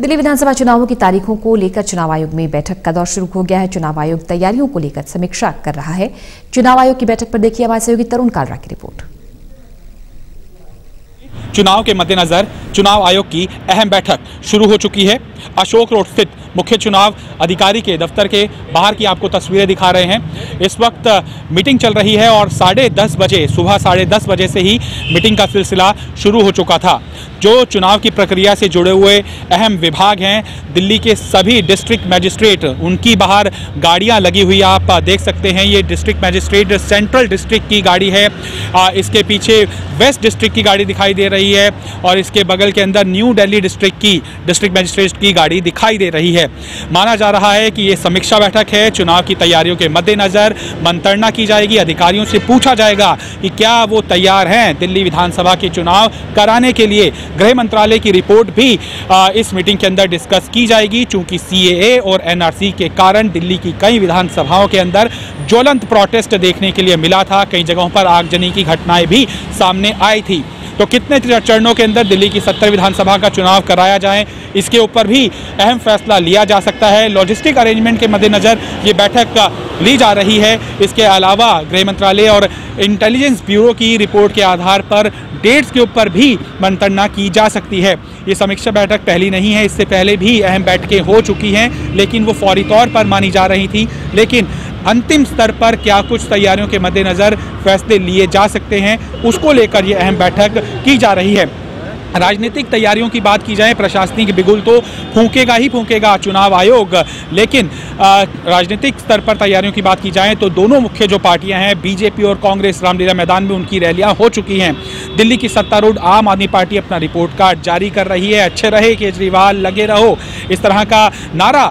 दिल्ली विधानसभा चुनावों की तारीखों को लेकर चुनाव आयोग में बैठक का दौर शुरू हो गया है। चुनाव आयोग तैयारियों को लेकर समीक्षा कर रहा है। चुनाव आयोग की बैठक पर देखिए हमारे सहयोगी तरुण कालरा की रिपोर्ट। चुनाव के मद्देनजर चुनाव आयोग की अहम बैठक शुरू हो चुकी है। अशोक रोड स्थित मुख्य चुनाव अधिकारी के दफ्तर के बाहर की आपको तस्वीरें दिखा रहे हैं। इस वक्त मीटिंग चल रही है और साढ़े दस बजे, सुबह साढ़े दस बजे से ही मीटिंग का सिलसिला शुरू हो चुका था। जो चुनाव की प्रक्रिया से जुड़े हुए अहम विभाग हैं, दिल्ली के सभी डिस्ट्रिक्ट मजिस्ट्रेट, उनकी बाहर गाड़ियाँ लगी हुई आप देख सकते हैं। ये डिस्ट्रिक्ट मजिस्ट्रेट, सेंट्रल डिस्ट्रिक्ट की गाड़ी है। इसके पीछे वेस्ट डिस्ट्रिक्ट की गाड़ी दिखाई दे रही है और इसके बगल के अंदर न्यू दिल्ली डिस्ट्रिक्ट की डिस्ट्रिक्ट मजिस्ट्रेट की गाड़ी दिखाई दे रही है। माना जा रहा है कि ये समीक्षा बैठक है। चुनाव की तैयारियों के मद्देनज़र मंत्रणा की जाएगी। अधिकारियों से पूछा जाएगा कि क्या वो तैयार हैं दिल्ली विधानसभा के चुनाव कराने के लिए। गृह मंत्रालय की रिपोर्ट भी इस मीटिंग के अंदर डिस्कस की जाएगी। चूँकि सी और एनआरसी के कारण दिल्ली की कई विधानसभाओं के अंदर ज्वलंत प्रोटेस्ट देखने के लिए मिला था। कई जगहों पर आगजनी की घटनाएँ भी सामने आई थी। तो कितने चरणों के अंदर दिल्ली की सत्तर विधानसभा का चुनाव कराया जाए, इसके ऊपर भी अहम फैसला लिया जा सकता है। लॉजिस्टिक अरेंजमेंट के मद्देनज़र ये बैठक ली जा रही है। इसके अलावा गृह मंत्रालय और इंटेलिजेंस ब्यूरो की रिपोर्ट के आधार पर डेट्स के ऊपर भी मंत्रणा की जा सकती है। ये समीक्षा बैठक पहली नहीं है, इससे पहले भी अहम बैठकें हो चुकी हैं, लेकिन वो फौरी तौर पर मानी जा रही थी। लेकिन अंतिम स्तर पर क्या कुछ तैयारियों के मद्देनज़र फैसले लिए जा सकते हैं, उसको लेकर ये अहम बैठक की जा रही है। राजनीतिक तैयारियों की बात की जाए, प्रशासनिक बिगुल तो फूकेगा ही फूकेगा चुनाव आयोग। लेकिन राजनीतिक स्तर पर तैयारियों की बात की जाए तो दोनों मुख्य जो पार्टियाँ हैं, बीजेपी और कांग्रेस, रामलीला मैदान में उनकी रैलियाँ हो चुकी हैं। दिल्ली की सत्तारूढ़ आम आदमी पार्टी अपना रिपोर्ट कार्ड जारी कर रही है। अच्छे रहे, केजरीवाल, लगे रहो। इस तरह का नारा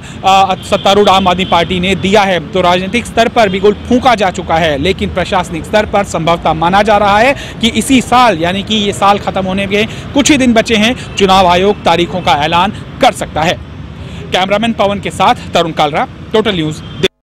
सत्तारूढ़ आम आदमी पार्टी ने दिया है। तो राजनीतिक स्तर पर बिगुल फूका जा चुका है, लेकिन प्रशासनिक स्तर पर संभवतः माना जा रहा है कि इसी साल, यानी कि ये साल खत्म होने के ही दिन बचे हैं, चुनाव आयोग तारीखों का ऐलान कर सकता है। कैमरामैन पवन के साथ तरुण कालरा टोटल न्यूज़